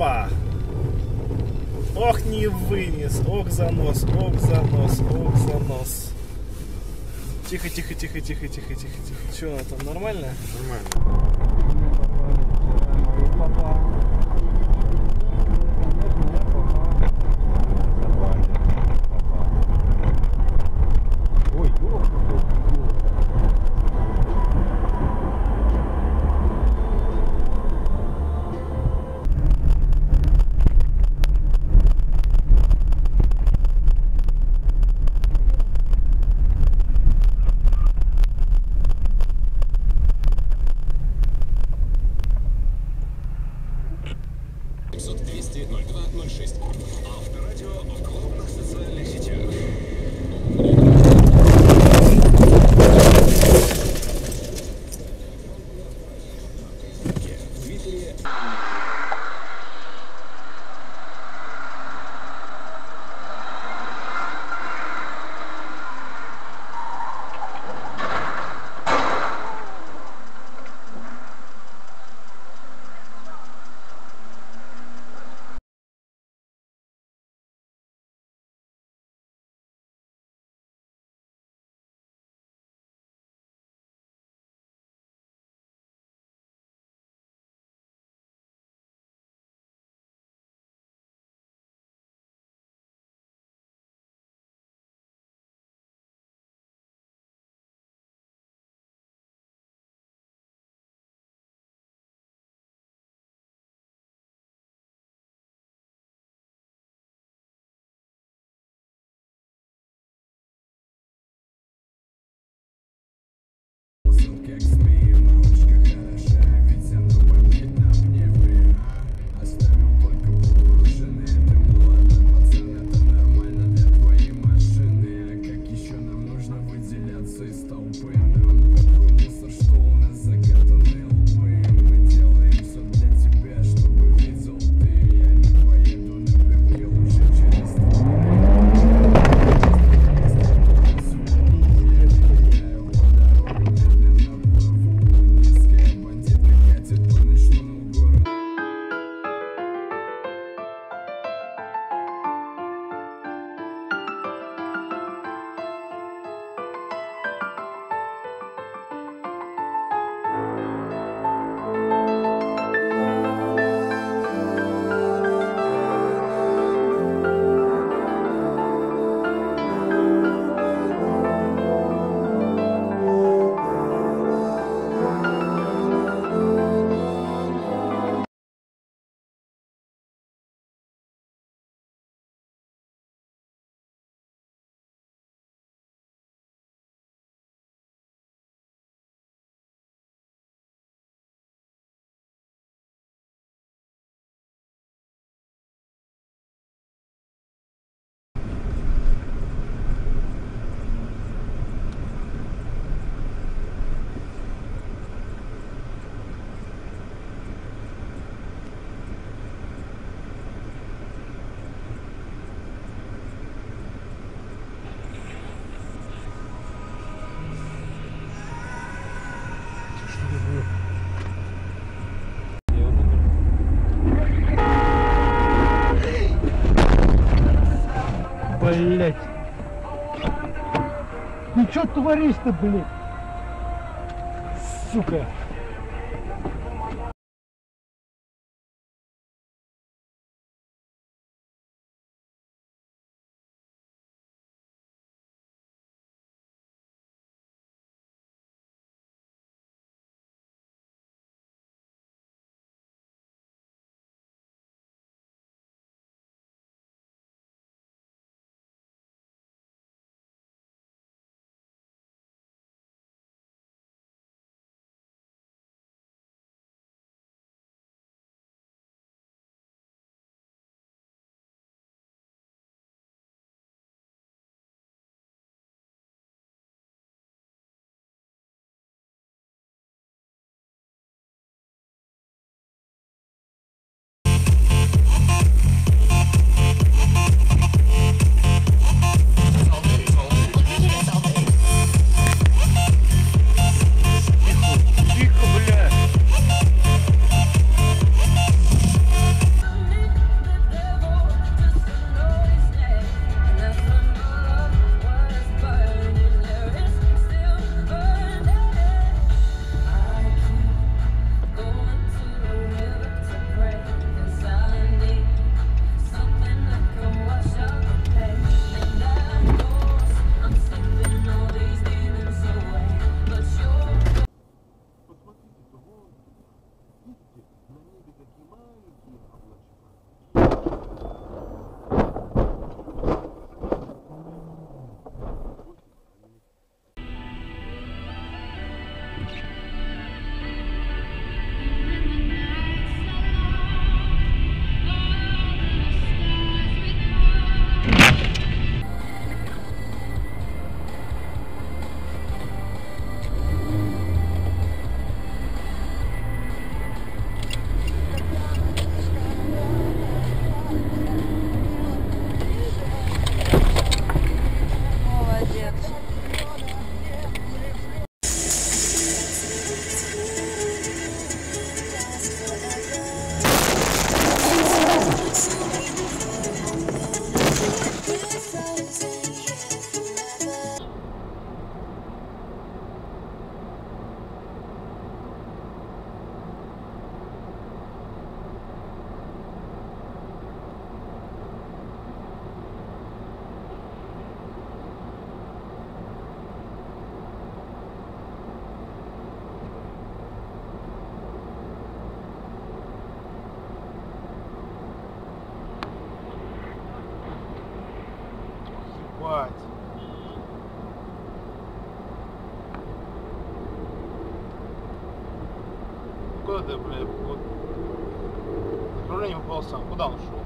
Опа! Ох, не вынес. Ох, занос, ох, занос, ох, занос. Тихо, тихо, тихо, тихо, тихо, тихо, тихо. Че, она там нормально? Нормально. блядь. Ну что творишь-то, блядь? Сука. Ебать. Куда ты, блядь, вот... Направление попал сам. Куда он шел?